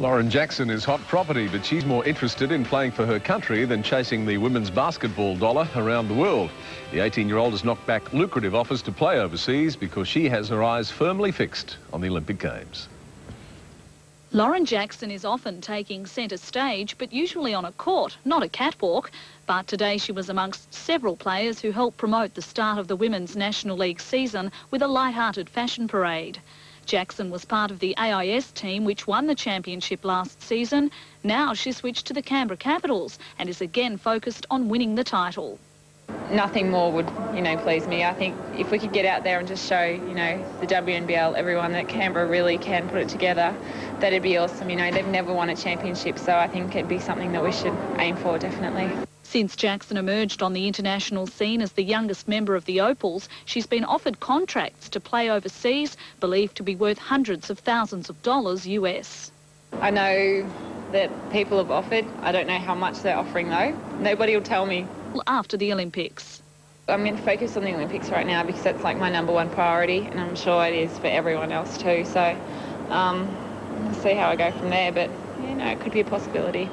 Lauren Jackson is hot property, but she's more interested in playing for her country than chasing the women's basketball dollar around the world. The 18-year-old has knocked back lucrative offers to play overseas because she has her eyes firmly fixed on the Olympic Games. Lauren Jackson is often taking centre stage, but usually on a court, not a catwalk. But today she was amongst several players who helped promote the start of the Women's National League season with a light-hearted fashion parade. Jackson was part of the AIS team which won the championship last season. Now she switched to the Canberra Capitals and is again focused on winning the title. Nothing more would, you know, please me. I think if we could get out there and just show, you know, the WNBL, everyone that Canberra really can put it together, that'd be awesome. You know, they've never won a championship, so I think it'd be something that we should aim for, definitely. Since Jackson emerged on the international scene as the youngest member of the Opals, she's been offered contracts to play overseas, believed to be worth hundreds of thousands of dollars US. I know that people have offered. I don't know how much they're offering though. Nobody will tell me. After the Olympics. I'm going to focus on the Olympics right now because that's like my number one priority and I'm sure it is for everyone else too. So um, we'll see how I go from there, but you know, it could be a possibility.